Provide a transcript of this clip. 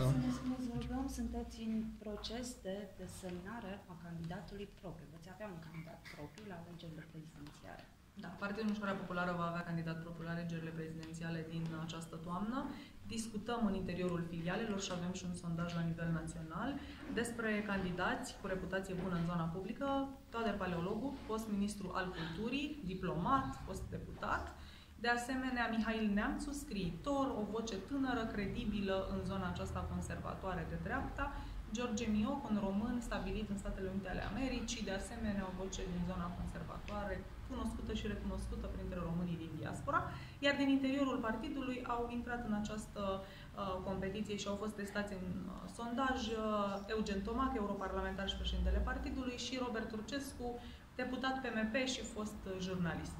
Da. Să ne spuneți, vă rugăm, sunteți în proces de desemnare a candidatului propriu. Veți avea un candidat propriu la alegerile prezidențiale. Da, Partidul Mișcarea Populară va avea candidat propriu la alegerile prezidențiale din această toamnă. Discutăm în interiorul filialelor și avem și un sondaj la nivel național despre candidați cu reputație bună în zona publică, Toader Paleologu, fost ministru al culturii, diplomat, fost deputat, de asemenea, Mihail Neamțu, scriitor, o voce tânără, credibilă în zona aceasta conservatoare de dreapta, George Mioc, un român stabilit în Statele Unite ale Americii, de asemenea o voce din zona conservatoare, cunoscută și recunoscută printre românii din diaspora, iar din interiorul partidului au intrat în această uh, competiție și au fost testați în uh, sondaj uh, Eugen Tomac, europarlamentar și președintele partidului, și Robert Turcescu, deputat PMP și fost uh, jurnalist.